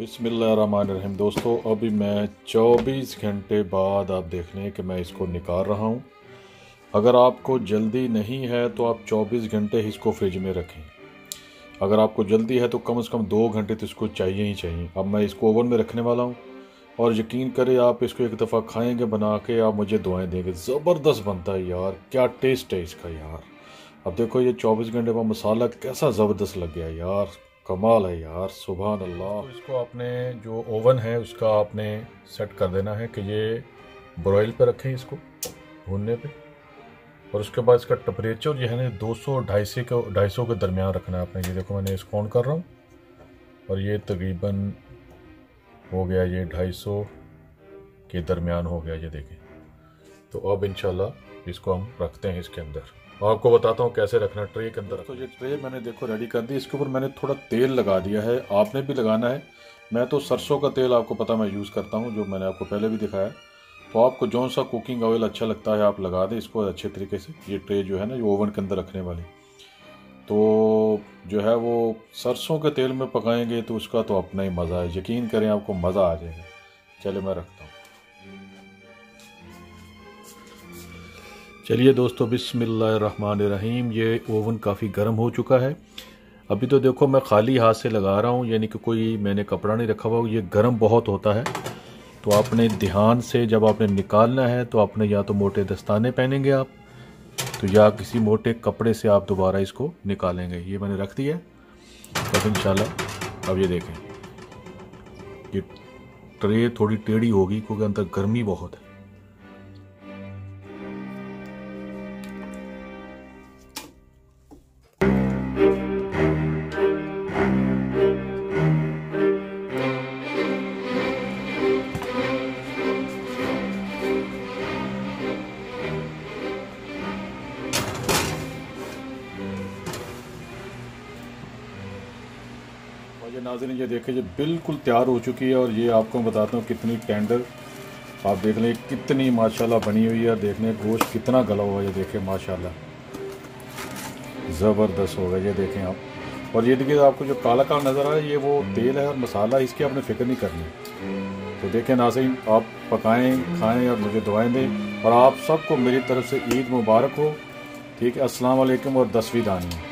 बिसमीम दोस्तों, अभी मैं 24 घंटे बाद आप देख लें कि मैं इसको निकाल रहा हूँ। अगर आपको जल्दी नहीं है तो आप 24 घंटे इसको फ्रिज में रखें। अगर आपको जल्दी है तो कम से कम दो घंटे तो इसको चाहिए ही चाहिए। अब मैं इसको ओवन में रखने वाला हूँ और यकीन करें, आप इसको एक दफ़ा खाएँगे, बना के आप मुझे दुआएँ देंगे। ज़बरदस्त बनता है यार, क्या टेस्ट है इसका यार। अब देखो, ये 24 घंटे का मसाला कैसा ज़बरदस्त लग गया यार। कमाल है यार सुबह अल्लाह तो इसको आपने जो ओवन है, उसका आपने सेट कर देना है कि ये ब्रॉयल पे रखें इसको, भूनने पे। और उसके बाद इसका टेम्परेचर जो है ना, दो सौ ढाई सौ के, ढाई सौ के दरमियान रखना है आपने। ये देखो मैंने इसको ऑन कर रहा हूँ। और ये तकरीबन हो गया ये ढाई सौ के दरमियान हो गया, ये देखें। तो अब इंशाल्लाह इसको हम रखते हैं इसके अंदर। आपको बताता हूँ कैसे रखना ट्रे के अंदर। तो ये ट्रे मैंने देखो रेडी कर दी। इसके ऊपर मैंने थोड़ा तेल लगा दिया है। आपने भी लगाना है। मैं तो सरसों का तेल आपको पता मैं यूज़ करता हूँ, जो मैंने आपको पहले भी दिखाया तो आपको जौन सा कुकिंग ऑयल अच्छा लगता है, आप लगा दें इसको अच्छे तरीके से। ये ट्रे जो है ना, ये ओवन के अंदर रखने वाली। तो जो है वो सरसों के तेल में पकाएँगे तो उसका तो अपना ही मज़ा है। यकीन करें, आपको मज़ा आ जाएगा। चले मैं रखता हूँ। चलिए दोस्तों, बिस्मिल्लाहिर्रहमानिर्रहीम। ये ओवन काफ़ी गर्म हो चुका है। अभी तो देखो, मैं खाली हाथ से लगा रहा हूँ, यानी कि कोई मैंने कपड़ा नहीं रखा हुआ ये गर्म बहुत होता है। तो आपने ध्यान से जब आपने निकालना है तो आपने या तो मोटे दस्ताने पहनेंगे आप तो या किसी मोटे कपड़े से आप दोबारा इसको निकालेंगे। ये मैंने रख दिया अब इन अब ये देखें। ये ट्रे थोड़ी टेढ़ी होगी, क्योंकि अंदर गर्मी बहुत है। नाजरीन, ये देखें ये बिल्कुल तैयार हो चुकी है और ये आपको बताता हूँ कितनी टेंडर आप देख लें, कितनी माशाल्लाह बनी हुई है। देख लें, गोश्त कितना गला हुआ है, ये देखें माशाल्लाह। ज़बरदस्त होगा ये देखें आप। और ये देखिए, आपको जो काला काला नज़र आ रहा है, ये वो तेल है और मसाला इसकी आपने फ़िक्र नहीं करनी। तो देखें नाजरीन, आप पकाएँ, खाएँ और मुझे दुआएँ दें और आप सबको मेरी तरफ़ से ईद मुबारक हो। ठीक है, अस्सलाम वालेकुम और दसवीं दानी।